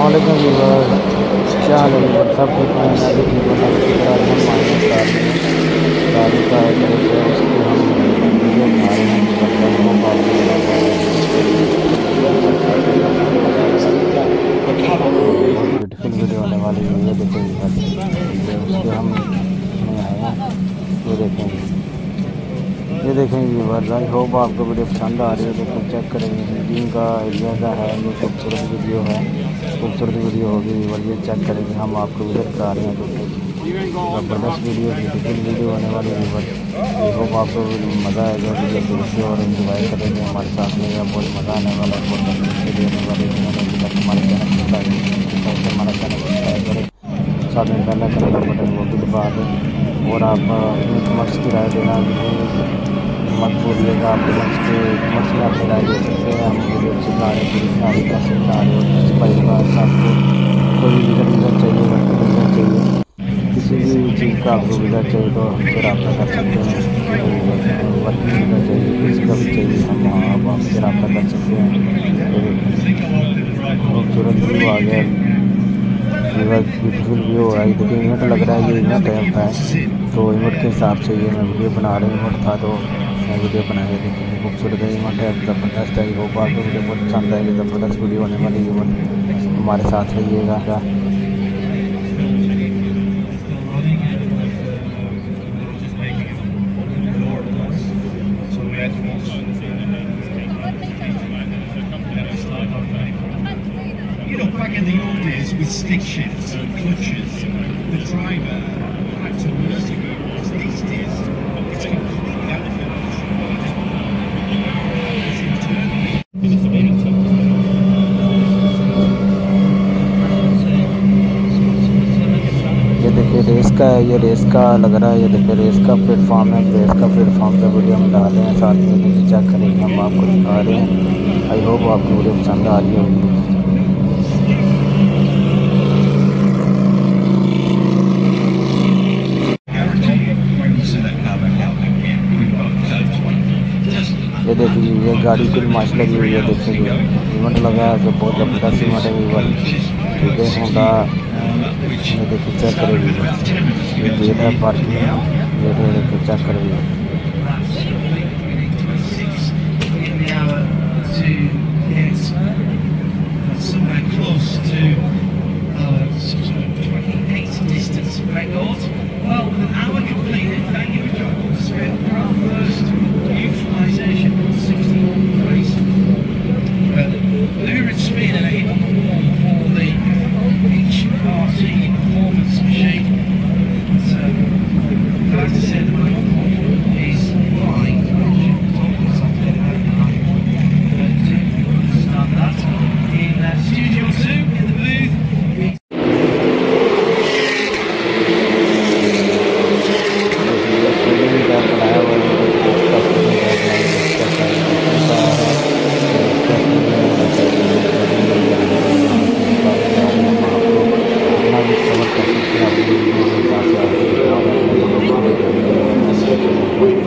अलैक्म viewer क्या हाल है सब ब्यूटीफुल वीडियो वाली है। ये देखिए उसके हम ये देखेंगे। ये देखें व्यूवर आई होप आपको वीडियो पसंद आ रही है। तो चेक करेंगे। का एरिया का है खूबसूरत वीडियो है। खूबसूरत वीडियो होगी व्यूवर ये चेक करेंगे हम आपको विज़िट करा रहे हैं तो ज़बरदस्त वीडियो ब्यूटीफुल वीडियो होने वाली व्यूवर आई होप आपको मज़ा आएगा, वीडियो देखिए और इन्जॉय करेंगे। हमारे साथ में या बहुत मज़ा आने वाला है, बहुत वीडियो होने वाली है। हमारे चैनल हमारा चैनल सब्सक्राइब करें। साथ में पहला कलर का बटन वो भी दबा दें और आप कमर्स की राय देना मत भूलिएगा, आप के कमर्स में अपनी दे सकते हैं। हम अच्छी बना रहे पूरी सारी कैसे बना रहे बात आपको कोई भी विजन चाहिए विजन चाहिए, किसी भी चीज़ का आपको विजन चाहिए तो हमसे रब्ता कर सकते हैं वर्किंग विजन चाहिए किसी का भी चाहिए, हम आप आपसे रब्ता कर सकते हैं। खूबसूरत व्यू आ गया। ब्यूटीफुल व्यू हो रहा है देखिए इवेंट लग रहा है ये इवेंट का है तो इवेंट के हिसाब से ये मैं वीडियो बना रहा हूँ इवेंट था तो मैं वीडियो बनाया देखिए खूबसूरत है इवेंट है ज़बरदस्त है होप आपको वीडियो बहुत पसंद आएगी ज़बरदस्त वीडियो होने वाली इवेंट हमारे साथ रहिएगा back in the old days with stick shifts and clutches, है, ये रेस का लग रहा है, ये देखिए रेस का प्लेटफॉर्म है रेस का प्लेटफॉर्म पे वीडियो हम डाल रहे हैं, साथ में देखिए चेक करेंगे, हम आपको दिखा रहे हैं। आई होप आपको वीडियो पसंद आ रही होगी। ये देखिए, ये गाड़ी की माश लगी हुई है, देखिए। इवेंट लगा है, जो बहुत ज़बरदस्त इवेंट है ठीक है होंडा देखिए चेक करेगी ये पार्किंग ये चेक करेगी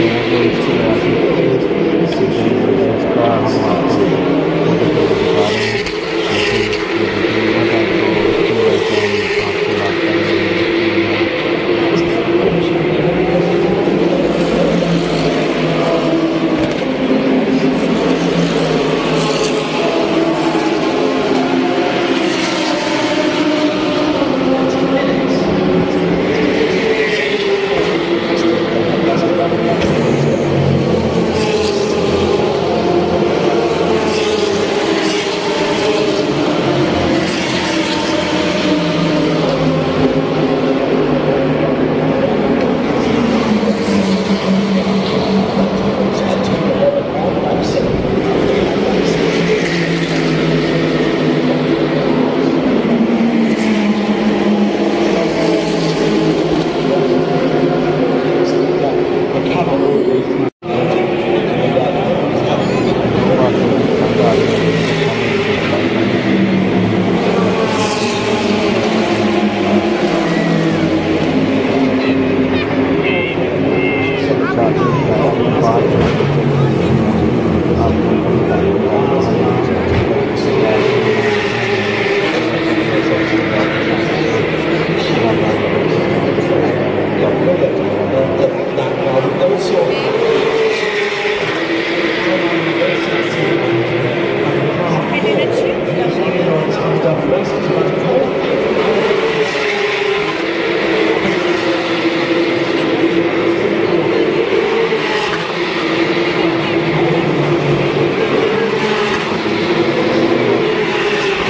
Thank you.